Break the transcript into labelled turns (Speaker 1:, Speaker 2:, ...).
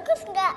Speaker 1: bagus nggak